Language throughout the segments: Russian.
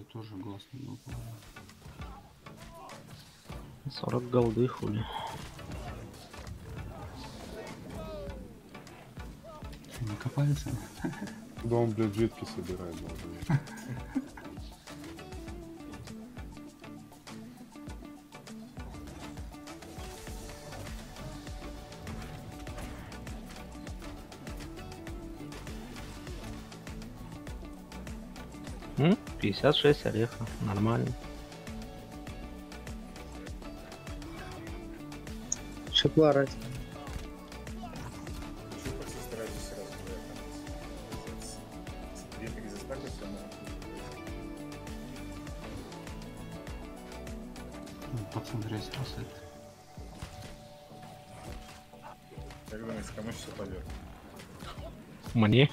Я тоже глаз не был. 40 голды хули. Не копается? Да он, блядь, ветки собирает. 56 ореха, нормально. Шипла ради. Посмотреть рассвет. Мне?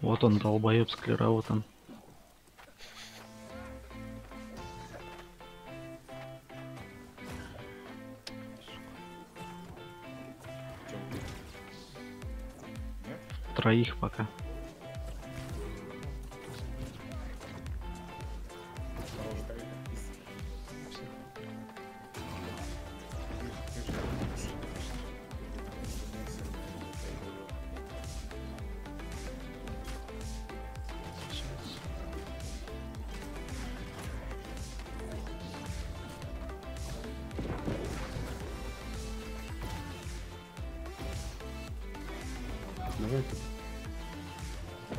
Вот он, долбоеб склера, вот он. Троих пока. Давайте.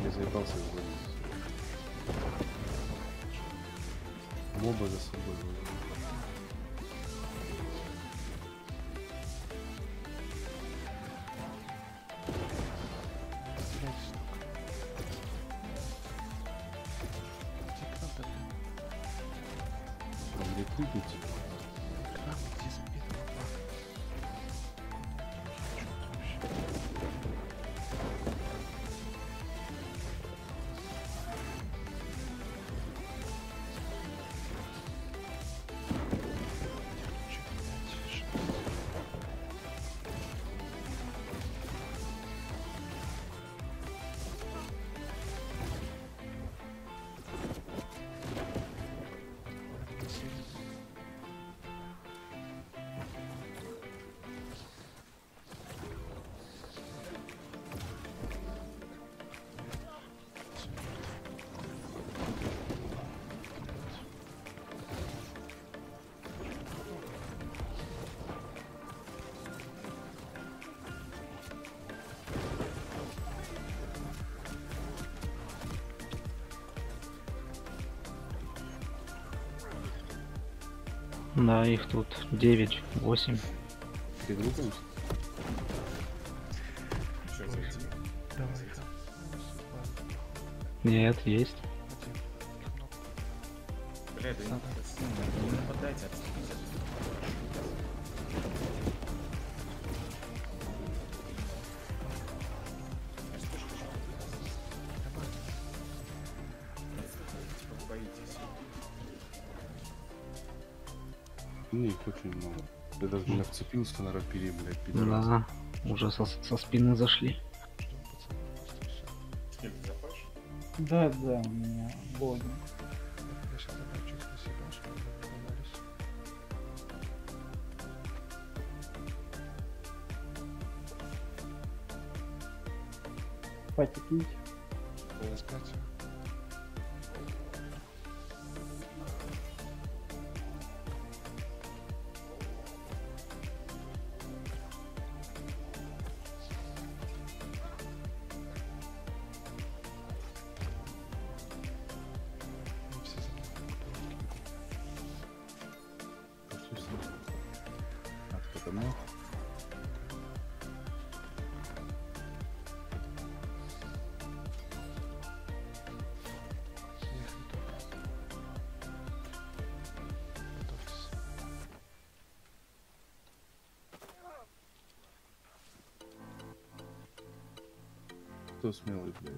Я заебался звонить. Моба за собой. возьму. Там Да, их тут 9, 8. Перегруппимся? Чё, зайти? Нет, есть. Бля, да не нападайте, очень много. Я даже меня вцепился на рапире, блядь, пидорас. Да, уже со, со спины зашли. Да, да, у меня боги. Я сейчас обращусь на себя, чтобы вы догадались. Пати Кто смелый, блядь?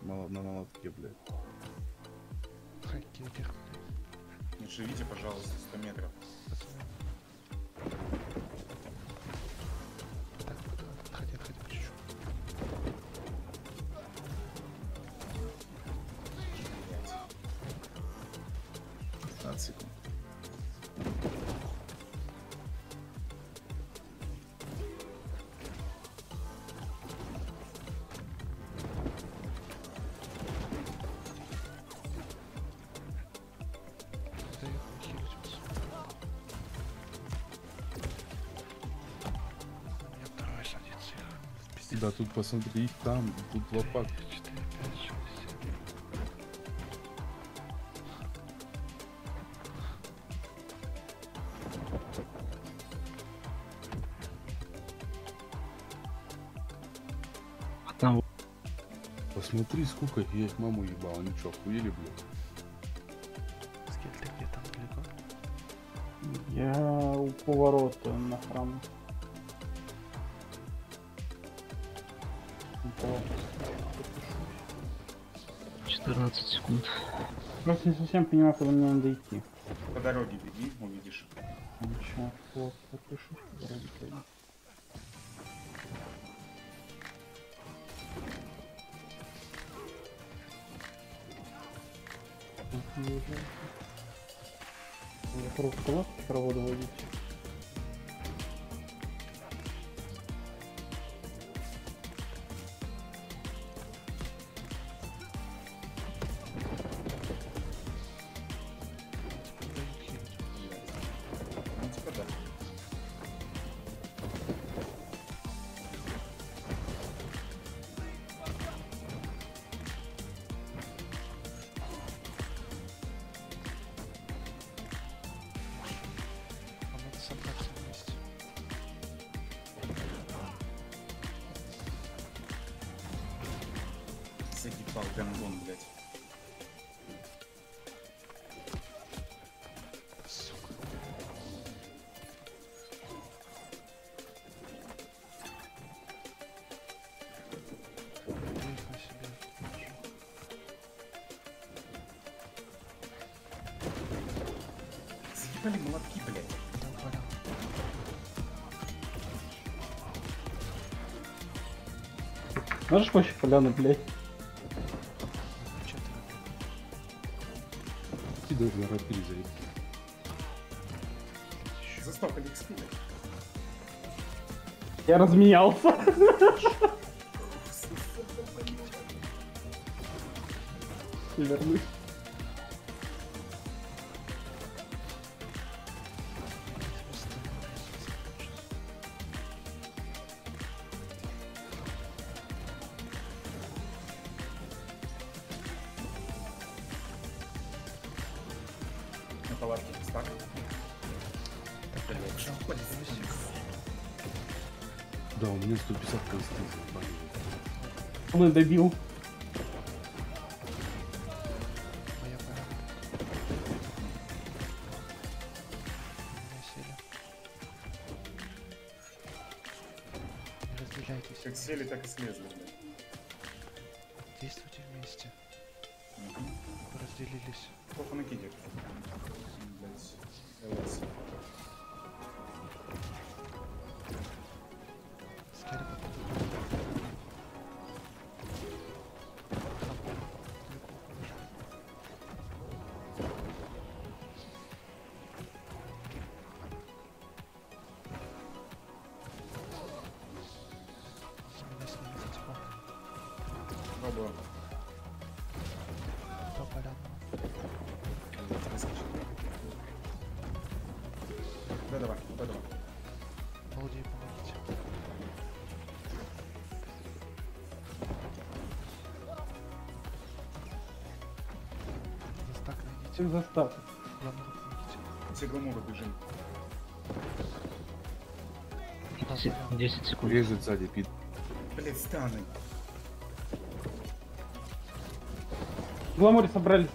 Мало, на молотке, блядь. Хакер, блядь. Не живите, пожалуйста, 100 метров. Да, тут посмотри, их там, тут лопат. 4, 5, 6, 7. Одного. Посмотри, сколько я их маму ебал, они чё, охуели, блядь? Скель, ты где там далеко? Я у поворота на храм. 14 секунд. Просто не совсем понимаю, куда мне надо идти. По дороге беги, увидишь. Ничего, вот, вроде бы. Тут не уезжаю. Вокруг палатки проводу водить. Загибал гандон, блядь. Сука. Заебали молотки, блядь. Можешь больше поляны, блядь? Рапире заебал. Застопали их спины. Я разменялся. Вернусь. Да, у меня 150 косты заебали. Он и добил. Как сели, так и слезли, За стак найдите. Ты застав. Главное, вы помогите. все гламуры бежим. 10, 10 секунд. Резать сзади, пид. Блять, станы. В гламуре собрались.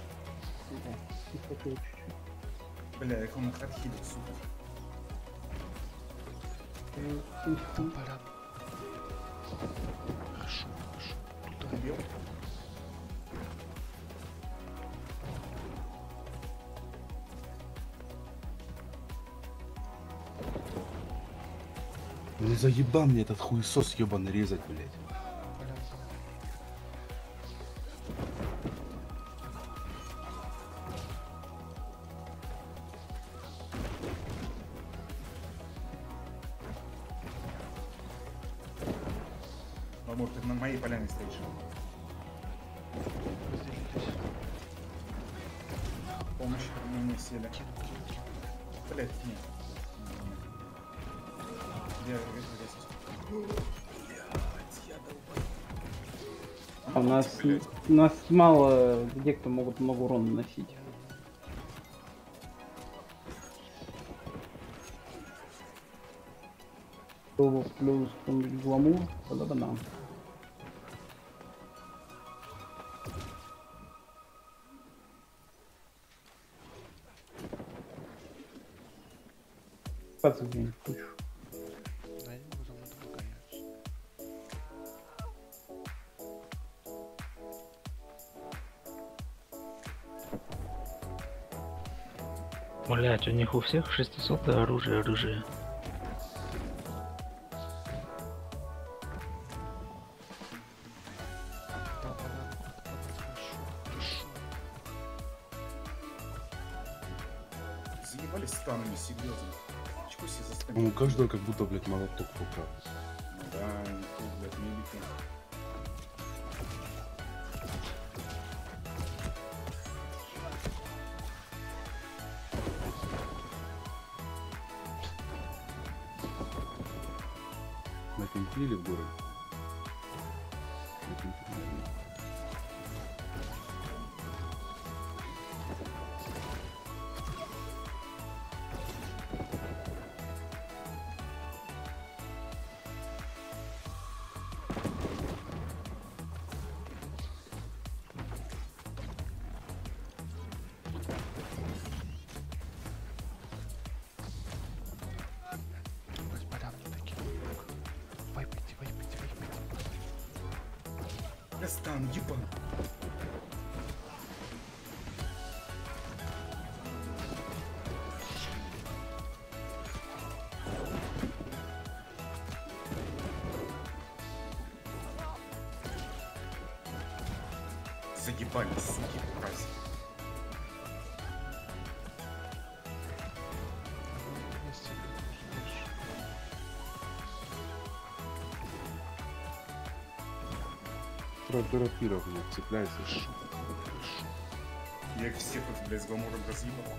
Бля, их он отхилит, сука. Ну заеба мне этот хуесос ебаный резать, блядь. А у нас, у нас мало где кто могут много урона наносить. Плюс какой-нибудь гламур, тогда да. Пацан где-нибудь кучу. Блять, у них у всех 600 оружие, оружие. Заебались станами, серьезно. Чего себе Он у каждого как будто, блядь, молоток в руках. Да, никто, блядь, не летит. На кемпе или в городе? Стану, ебан. Трапиров, блядь, цепляйся. Хорошо, хорошо. Я их всех, блядь, с гламуром разъебал.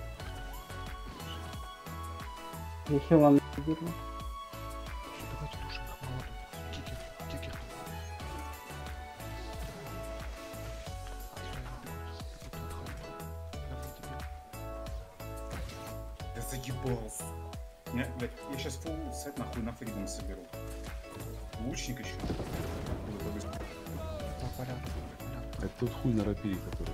Я хила не беру. Поляна. Это тот хуй на рапире, который.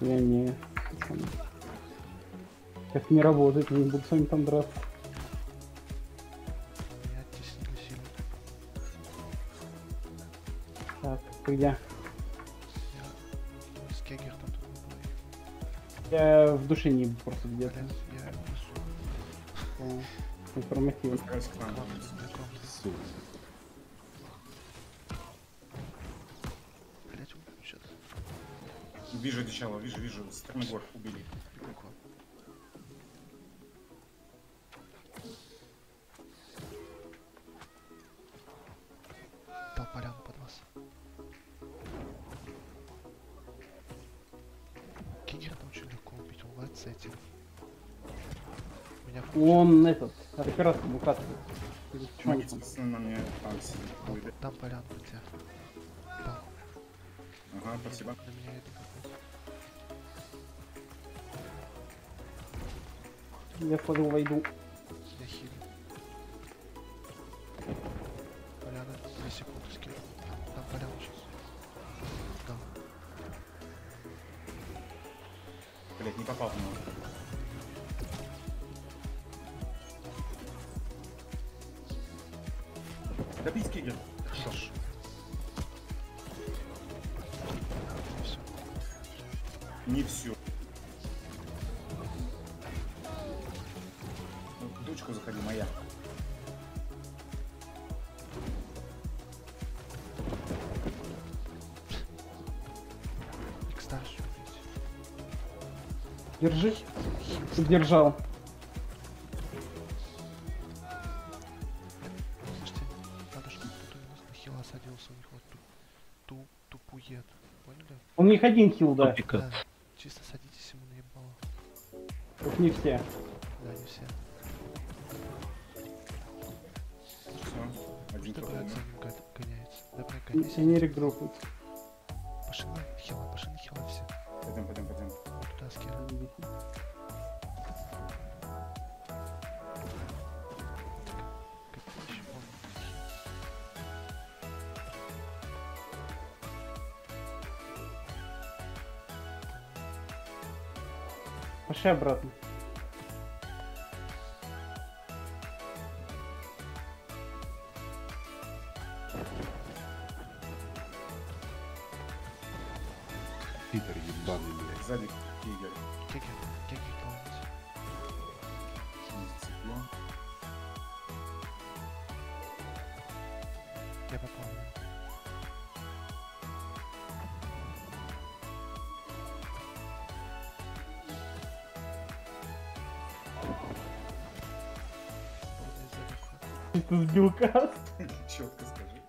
Я не... Так не работает, не буду с вами там драться. Меня оттеснили сильно. Так, ты где? Я с тут был. Я в душе не просто где-то. Я. Информативно. Сука. Вижу дичало, вижу, вижу. С стороны гор убили. Дал поляну под вас. Кигера там очень легко убить, он лает с этим. Меня. Он этот, оператор там? Помогите на мне там сидит. Дам, полянку тебе. Дал. Ага, спасибо. Меня идут опять. Я входил войду. Я хилю. Поляна, 2 секунды скину. Дам поляну сейчас. Дал. Блять, не попал в него. Добить Кигер. Хорошо. Все. Не все. Дочку заходи, моя. Держи. Держал. Слушайте, надо, чтобы кто-то из нас на хила садился, у них вот туп, туп, тупует. Поняли? У них один хил, да. Да. Чисто садитесь ему наебало. Тут не все. Они регруппы. Пошли хила, пошли хила все. Пойдем, пойдем, пойдем. Туда вон. Пошли обратно. Питер ебаный, блядь. Сзади кегер полностью. Не зацепил. Я попал. Это сбил каст. Четко скажи.